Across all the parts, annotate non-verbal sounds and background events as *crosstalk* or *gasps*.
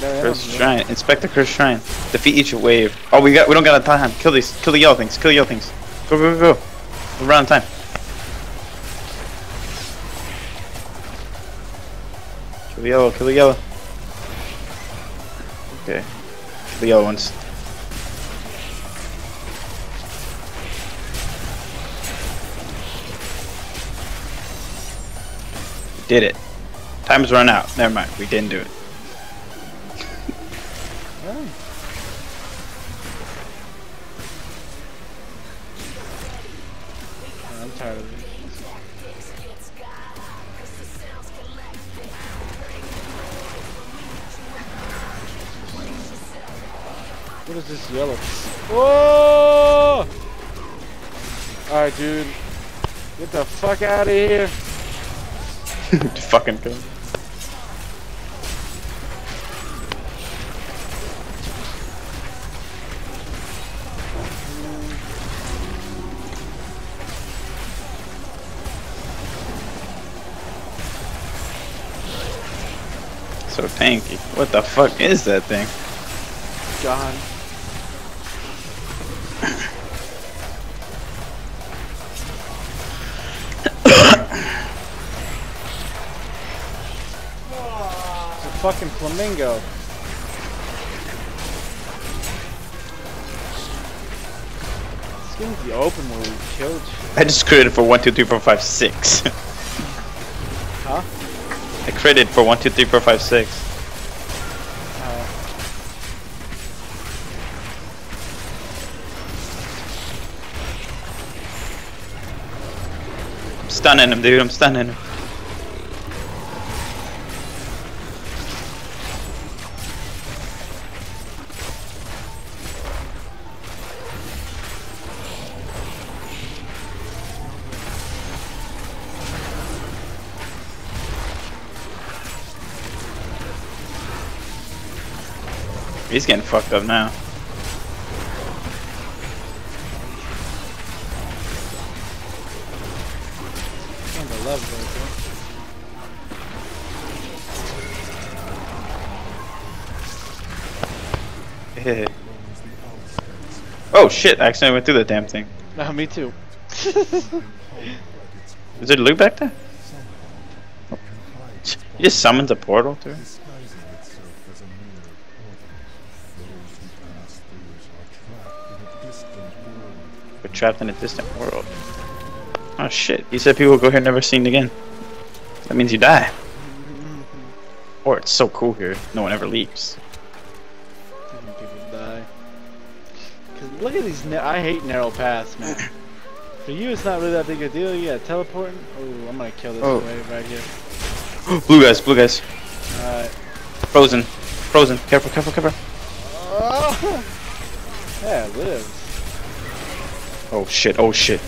Cursed shrine. Inspect the cursed shrine. Defeat each wave. Oh, we got. We don't got a time. Kill these. Kill the yellow things. Kill the yellow things. Go, go, go, go. We're running time. Kill the yellow. Kill the yellow. Okay. Kill the yellow ones. Did it. Time's run out. Never mind. We didn't do it. I'm tired of this. What is this yellow? Whoa! Alright, dude. Get the fuck out of here. *laughs* fucking kill. tanky. What the fuck is that thing? John. it's a fucking flamingo. the open where we killed shit. I just created for 1, 2, 3, 4, 5, 6. huh? I created for 1, 2, 3, 4, 5, 6. Stunning him, dude. I'm stunning him. He's getting fucked up now. Love that, *laughs* oh shit! I accidentally went through that damn thing. *laughs* No, me too. *laughs* Is there loot back there? He just summons a portal through. it? We're trapped in a distant world. Oh shit! You said people go here never seen again. That means you die. Or it's so cool here, no one ever leaves. People die. Cause look at these. I hate narrow paths, man. For you, it's not really that big a deal. You got teleporting. Oh, I'm gonna kill this Oh. wave right here. *gasps* blue guys, blue guys, Alright. frozen, frozen. Careful, careful, careful. Oh. *laughs* Yeah, it lives. Oh shit! Oh shit!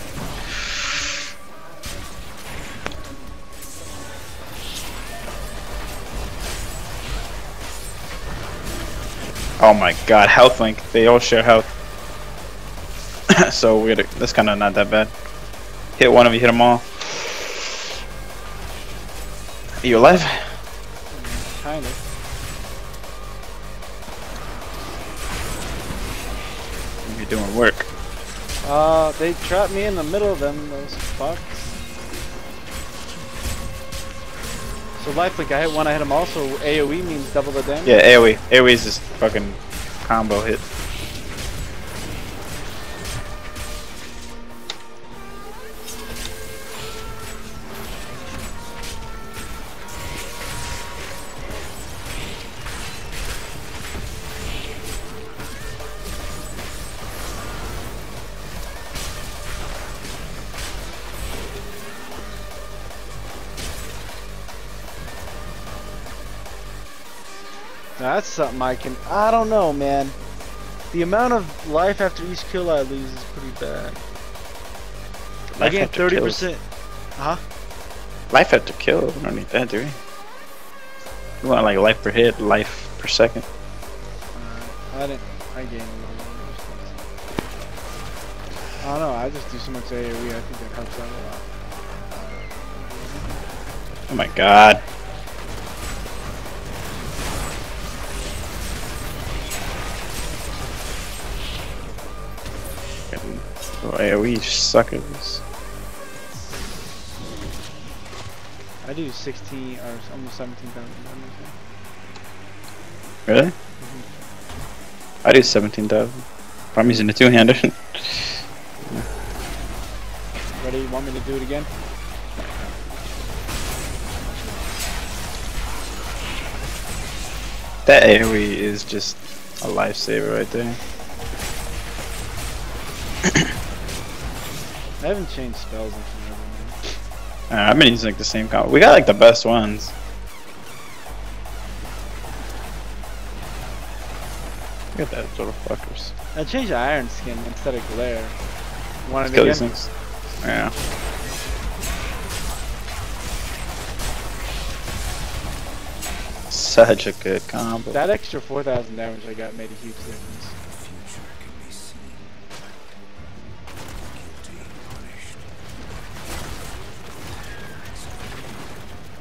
Oh my god, health link. They all share health. *coughs* so weird. That's kind of not that bad. Hit one of you, hit them all. Are you alive? Kind of. You're doing work. Uh, they trapped me in the middle of them, those fucks. So lifelink, I hit one, I hit him also. AoE means double the damage. Yeah, AoE. AoE is just fucking combo hit. That's something I can. I don't know, man. The amount of life after each kill I lose is pretty bad. I Life gain after 30%. Huh? Life after kill. We don't need that, do we? We want like life per hit, life per second. Uh, I didn't. I gained a little bit. I don't know. I just do so much AoE. I think that helps out a lot. Oh my god. Oh, AoE suckers. I do 16 or almost 17,000 damage. Really? Mm-hmm. I do 17,000. I'm using a two-hander. *laughs* Ready? You want me to do it again? that AoE is just a lifesaver right there. I haven't changed spells in forever, man. Uh, I've been using like the same combo. We got like the best ones. Look at that little fuckers. I changed Iron Skin instead of Glare. Want Let's it kill again? these things. Yeah. Such a good combo. That extra 4,000 damage I got made a huge difference.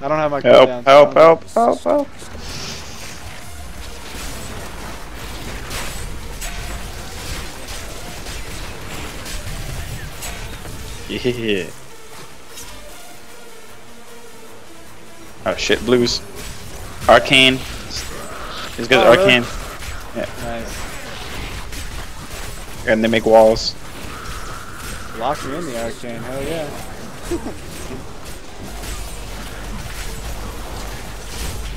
I don't have my Help, cooldowns help, on. help, help, help. Yeah. Oh shit, blues. Arcane. These guys Oh, are really? arcane. Nice. And they make walls. Lock me in the arcane, hell yeah. *laughs*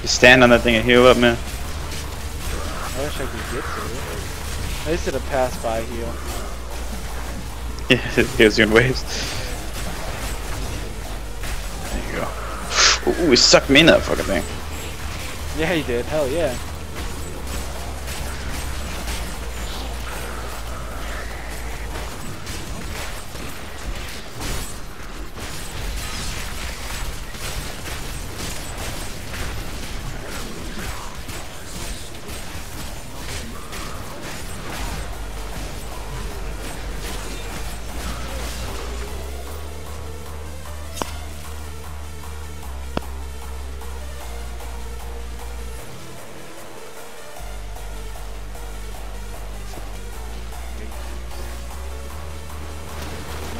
You stand on that thing and heal up, man. I wish I could get to it. I used a pass by heal. *laughs* Yeah, it heals you in waves. There you go. Ooh, it sucked me in that fucking thing. Yeah, he did. Hell yeah.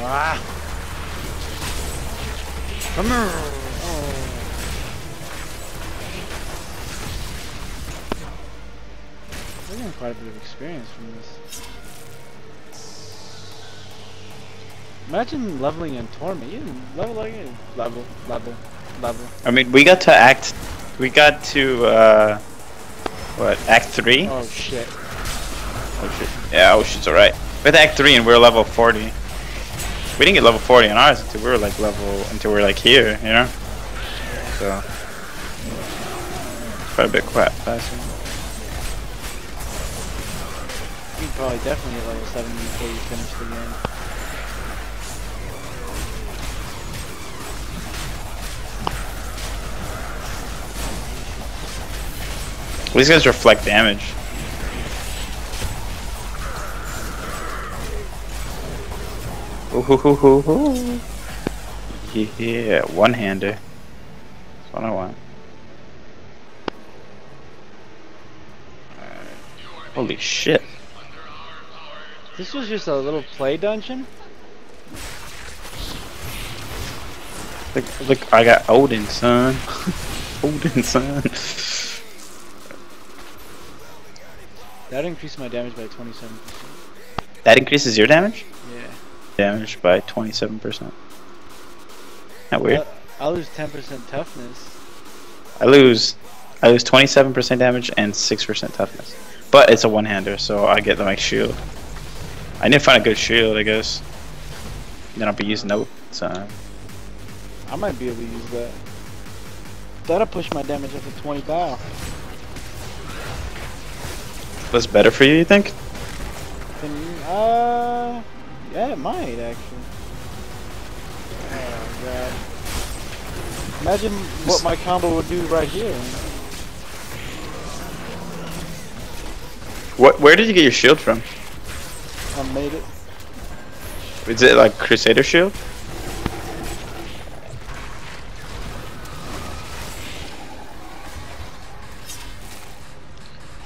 Ah. Come here. Oh. We're getting quite a bit of experience from this. Imagine leveling in Torment. You level like it. Level, level, level. I mean, we got to act. We got to, uh. What, Act 3? Oh shit. Oh shit. Yeah, oh shit's alright. With Act 3 and we are level 40. We didn't get level 40 on ours until we were like level. until we are like here, you know? So. Quite a bit quite faster. You could probably definitely get level 70 before you finish the game. These guys reflect damage. Ooh. Yeah, one hander. That's what I want. Alright. Holy shit. This was just a little play dungeon? Look, look, I got Odyn, son. *laughs* Odyn, son. That increased my damage by 27%. That increases your damage? Damage by 27%. That weird. I, I lose 10% toughness. I lose, I lose 27% damage and 6% toughness. But it's a one-hander, so I get the like shield. I need to find a good shield, I guess. Then I'll be using note. So I might be able to use that. That'll push my damage up to 20 thou. that's better for you, you think? Then, uh, yeah, it might actually. Oh uh, god. Imagine what my combo would do right here. What? Where did you get your shield from? I made it. Is it like Crusader shield?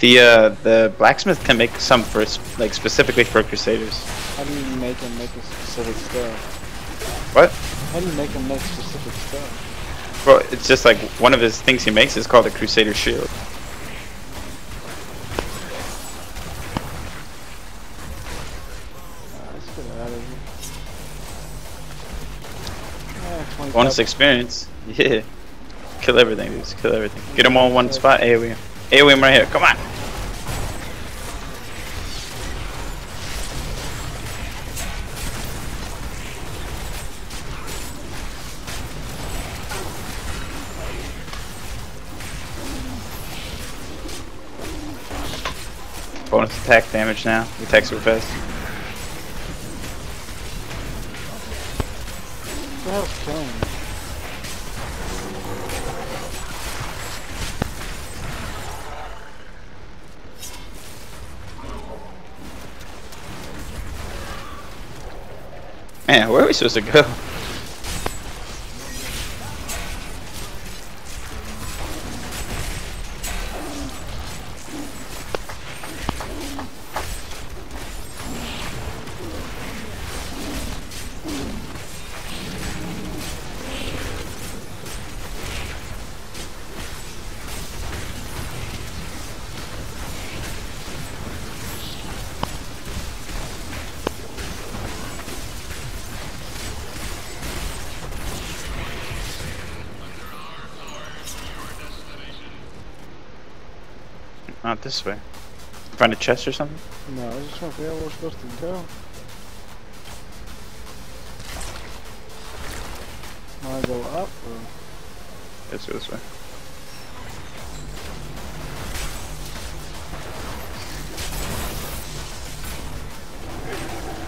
The uh, the blacksmith can make some for like specifically for crusaders. How do you make him make a specific stuff? What? How do you make him make a specific stuff? Well, it's just like one of his things he makes is called a crusader shield. Let's get out of here. Yeah, 25 Bonus experience. *laughs* Yeah. Kill everything, dudes. Kill everything. Get them all in one spot. AoE. AoE 'em right here. Come on. Bonus attack damage now. The attacks super fast. Killing me? Man, where are we supposed to go? Not this way. Find a chest or something? No, I just trying to figure out where we're supposed to go. Wanna go up or? Let's go this way.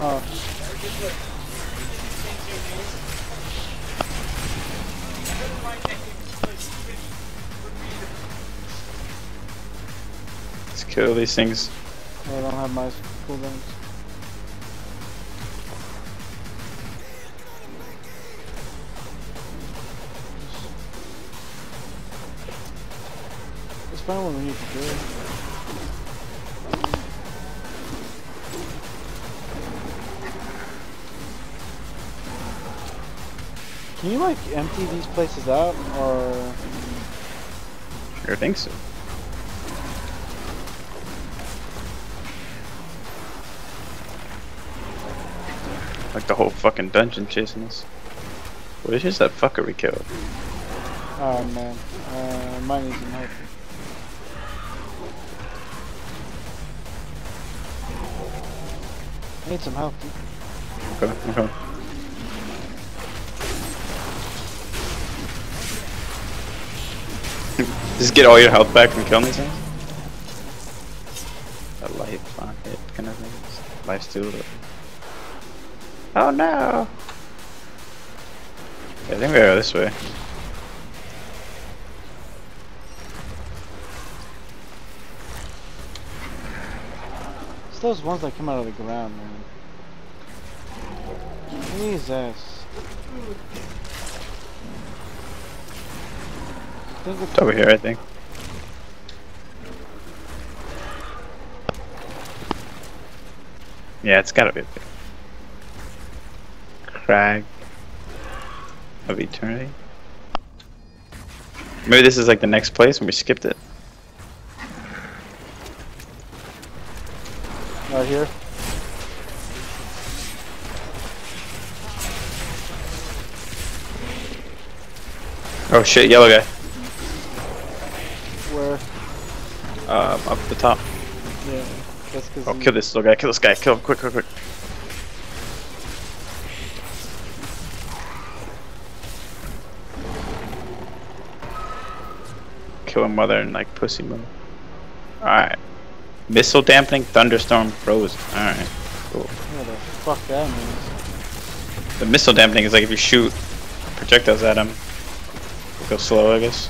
Oh, Let's kill these things. I don't have my cooldowns. Let's find what we need to do. Can you like empty these places out or Sure think so. Like the whole fucking dungeon chasing us. What is that fucker we killed? Oh man, uh, might need some help. I need some help. Okay, okay. *laughs* Just get all your health back from killing these things? A life on hit kind of thing. Life steal. Oh no! Yeah, I think we go this way. It's those ones that come out of the ground, man. Jesus. It's It's over here, I think. Yeah, it's gotta be of Eternity. Maybe this is like the next place and we skipped it. right here. Oh shit, yellow guy. Where? Um, up the top. Yeah. That's Oh, kill this little guy, kill this guy, kill him, quick, quick, quick. Kill him mother in like pussy mode. Alright. Missile dampening, thunderstorm, frozen. Alright, cool. What the fuck that means. The missile dampening is like if you shoot projectiles at him, it goes slow, I guess.